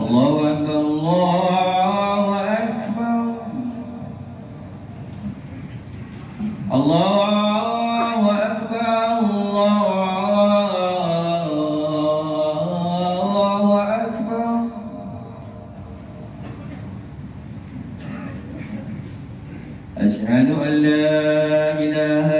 الله أكبر الله أكبر. الله أكبر أشهد أن لا إله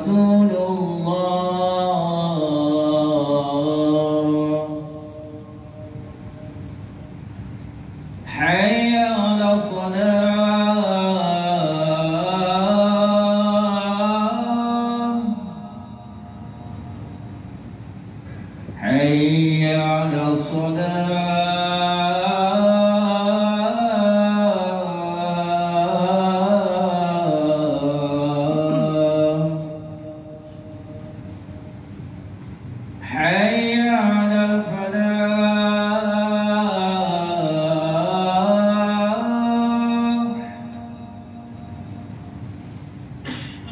رسول الله. حي على الصلاة حي على الصلاة